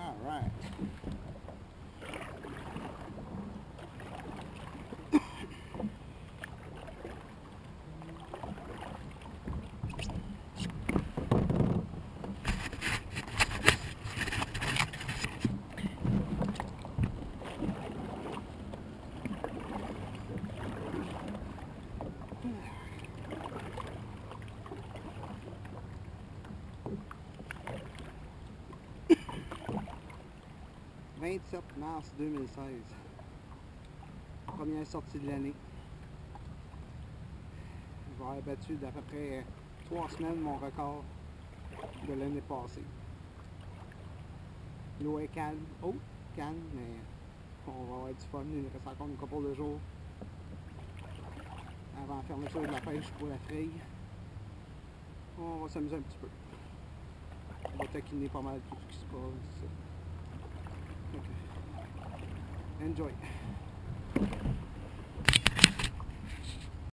All right. 27 mars 2016. Première sortie de l'année. Avoir battu d'à peu près 3 semaines mon record de l'année passée. L'eau est calme. Oh, calme, mais on va avoir du fun. Il reste encore une couple de jours avant la fermeture de la pêche pour la fraye. On va s'amuser un petit peu. On va taquiner pas mal tout ce qui se passe. Okay. Enjoy.